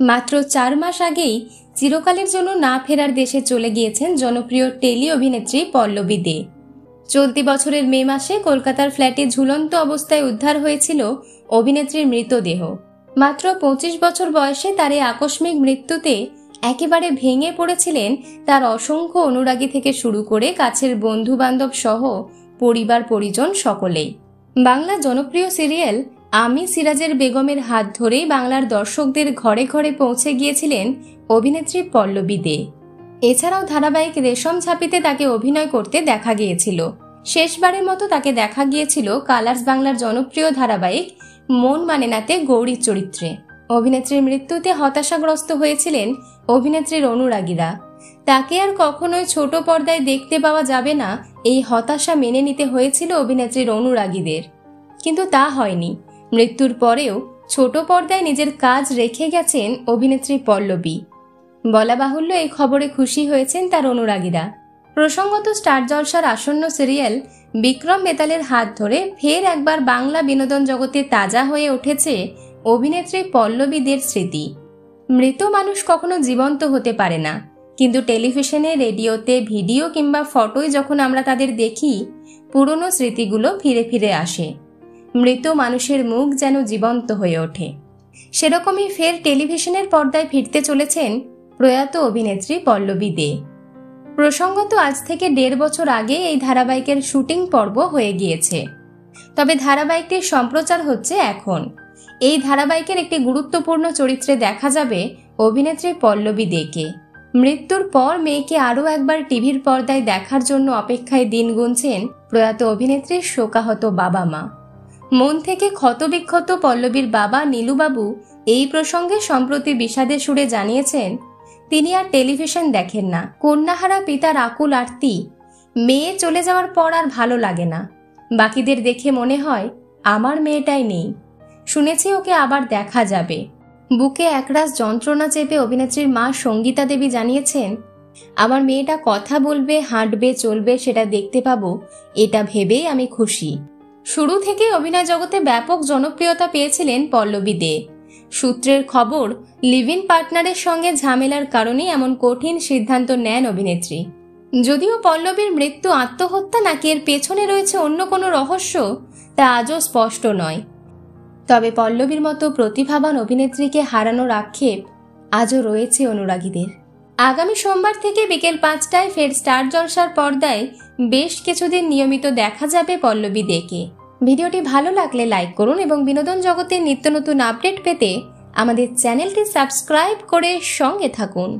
মাত্র চার মাস আগেই চিরকালের জন্য না ফেরার দেশে চলে গিয়েছেন জনপ্রিয় টেলি অভিনেত্রী পল্লবী দে। চলতি বছরের মে মাসে কলকাতার ফ্ল্যাটে ঝুলন্ত অবস্থায় উদ্ধার হয়েছিল অভিনেত্রীর মৃতদেহ। মাত্র পঁচিশ বছর বয়সে তার এই আকস্মিক মৃত্যুতে একেবারে ভেঙে পড়েছিলেন তার অসংখ্য অনুরাগী থেকে শুরু করে কাছের বন্ধু বান্ধব সহ পরিবার পরিজন সকলেই। বাংলা জনপ্রিয় সিরিয়াল আমি সিরাজের বেগমের হাত ধরেই বাংলার দর্শকদের ঘরে ঘরে পৌঁছে গিয়েছিলেন অভিনেত্রী পল্লবী দে। এছাড়াও ধারাবাহিক রেশম ছাপিতে তাকে অভিনয় করতে দেখা গিয়েছিল। শেষবারের মতো তাকে দেখা গিয়েছিল কালার্স বাংলার জনপ্রিয় ধারাবাহিক মন মানে নাতে গৌরীর চরিত্রে। অভিনেত্রীর মৃত্যুতে হতাশাগ্রস্ত হয়েছিলেন অভিনেত্রীর অনুরাগীরা। তাকে আর কখনোই ছোট পর্দায় দেখতে পাওয়া যাবে না, এই হতাশা মেনে নিতে হয়েছিল অভিনেত্রীর অনুরাগীদের। কিন্তু তা হয়নি। মৃত্যুর পরেও ছোট পর্দায় নিজের কাজ রেখে গেছেন অভিনেত্রী পল্লবী। বলা বাহুল্য এই খবরে খুশি হয়েছেন তার অনুরাগীরা। প্রসঙ্গত স্টার জলসার আসন্ন সিরিয়াল বিক্রম বেতালের হাত ধরে ফের একবার বাংলা বিনোদন জগতে তাজা হয়ে উঠেছে অভিনেত্রী পল্লবীদের স্মৃতি। মৃত মানুষ কখনো জীবন্ত হতে পারে না, কিন্তু টেলিভিশনে, রেডিওতে, ভিডিও কিংবা ফটোয় যখন আমরা তাদের দেখি, পুরনো স্মৃতিগুলো ফিরে ফিরে আসে। মৃত মানুষের মুখ যেন জীবন্ত হয়ে ওঠে। সেরকমই ফের টেলিভিশনের পর্দায় ফিরতে চলেছেন প্রয়াত অভিনেত্রী পল্লবী দে। প্রসঙ্গত আজ থেকে দেড় বছর আগে এই ধারাবাহিকের শুটিং পর্ব হয়ে গিয়েছে। তবে ধারাবাহিকটির সম্প্রচার হচ্ছে এখন। এই ধারাবাহিকের একটি গুরুত্বপূর্ণ চরিত্রে দেখা যাবে অভিনেত্রী পল্লবী দেকে। মৃত্যুর পর মেয়েকে আরও একবার টিভির পর্দায় দেখার জন্য অপেক্ষায় দিন গুনছেন প্রয়াত অভিনেত্রীর শোকাহত বাবা মা। মন থেকে ক্ষতবিক্ষত পল্লবীর বাবা নীলুবাবু এই প্রসঙ্গে সম্প্রতি বিষাদের সুরে জানিয়েছেন, তিনি আর টেলিভিশন দেখেন না। কন্যাহারা পিতার আকুল আরতি। মেয়ে চলে যাওয়ার পর আর ভালো লাগে না। বাকিদের দেখে মনে হয় আমার মেয়েটাই নেই। শুনেছি ওকে আবার দেখা যাবে। বুকে একরাশ যন্ত্রণা চেপে অভিনেত্রীর মা সঙ্গীতা দেবী জানিয়েছেন, আমার মেয়েটা কথা বলবে, হাঁটবে, চলবে, সেটা দেখতে পাবো। এটা ভেবেই আমি খুশি। শুরু থেকে অভিনয় জগতে ব্যাপক জনপ্রিয়তা পেয়েছিলেন পল্লবী দে। সূত্রের খবর লিভ ইন পার্টনারের সঙ্গে ঝামেলার কারণে এমন কঠিন সিদ্ধান্ত নেন অভিনেত্রী। যদিও পল্লবীর মৃত্যু, আত্মহত্যা নাকি এর পেছনে রয়েছে অন্য কোনো রহস্য, তা আজও স্পষ্ট নয়। তবে পল্লবীর মতো প্রতিভাবান অভিনেত্রীকে হারানোর আক্ষেপ আজও রয়েছে অনুরাগীদের। আগামী সোমবার থেকে বিকেল পাঁচটায় ফের স্টার জলসার পর্দায় বেশ কিছুদিন নিয়মিত দেখা যাবে পল্লবী দেকে। ভিডিওটি ভালো লাগলে লাইক করুন এবং বিনোদন জগতের নিত্য নতুন আপডেট পেতে আমাদের চ্যানেলটি সাবস্ক্রাইব করে সঙ্গে থাকুন।